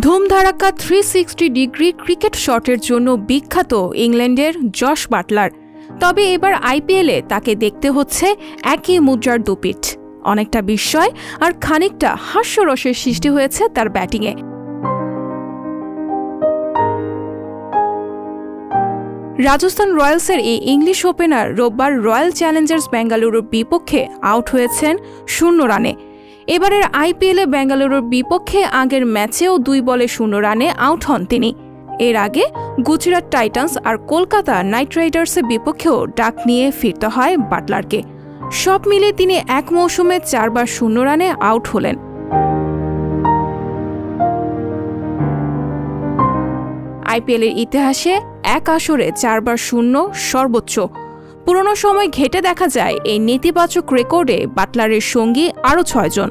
ধুমধারাক্কা three sixty degree cricket শটের জন্য বিখ্যাত ইংল্যান্ডের জশ বাটলার। তবে এবার আইপিএলে তাকে দেখতে হচ্ছে একই মুদ্রার দুপিঠ অনেকটা বিস্ময় আর খানিকটা হাস্যরসের সৃষ্টি হয়েছে তার ব্যাটিংয়ে। রাজস্থান রয়্যালসের এই ইংলিশ ওপেনার রোববার রয়্যাল চ্যালেঞ্জার্স বেঙ্গালুরুর বিপক্ষে আউট হয়েছেন শূন্য রানে। এবারের আইপিএলে বেঙ্গালুরুর বিপক্ষে আগের ম্যাচেও দুই বলে শূন্য রানে আউট হন তিনি। এর আগে গুজরাট টাইটান্স আর কলকাতা নাইট রাইডার্সের বিপক্ষেও ডাক নিয়ে ফিরতে হয় বাটলারকে। সব মিলে তিনি এক মৌসুমে চারবার শূন্য রানে আউট হলেন। আইপিএলের ইতিহাসে এক আসরে চারবার শূন্য সর্বোচ্চ। পুরনো সময় ঘেটে দেখা যায় এই নেতিবাচক রেকর্ডে বাটলারের সঙ্গী আরও ছয়জন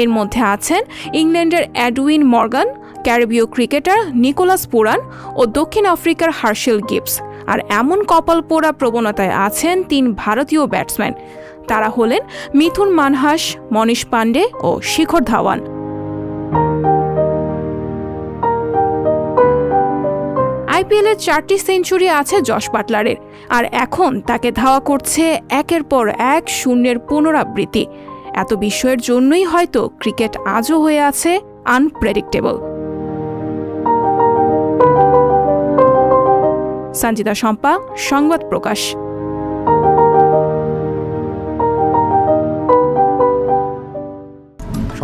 এর মধ্যে আছেন ইংল্যান্ডের অ্যাডউইন মর্গান, ক্যারিবীয় ক্রিকেটার নিকোলাস পুরান ও দক্ষিণ আফ্রিকার হার্শেল গিবস। আর এমন কপাল পোড়া প্রবণতায় আছেন তিন ভারতীয় ব্যাটসম্যান। তারা হলেন মিথুন মানহাস, মনীষ পাণ্ডে ও শিখর ধাওয়ান। আইপিএলের চারটি সেঞ্চুরি আছে জশ বাটলারের, আর এখন তাকে ধাওয়া করছে একের পর এক শূন্যের পুনরাবৃত্তি। এত বিষয়ের জন্যই হয়তো ক্রিকেট আজও হয়ে আছে আনপ্রেডিক্টেবল সঞ্জিতা শম্পা, সংবাদ প্রকাশ।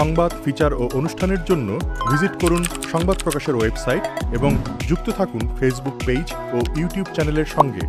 সংবাদ, ফিচার ও অনুষ্ঠানের জন্য ভিজিট করুন সংবাদ প্রকাশের ওয়েবসাইট এবং যুক্ত থাকুন ফেসবুক পেজ ও ইউটিউব চ্যানেলের সঙ্গে।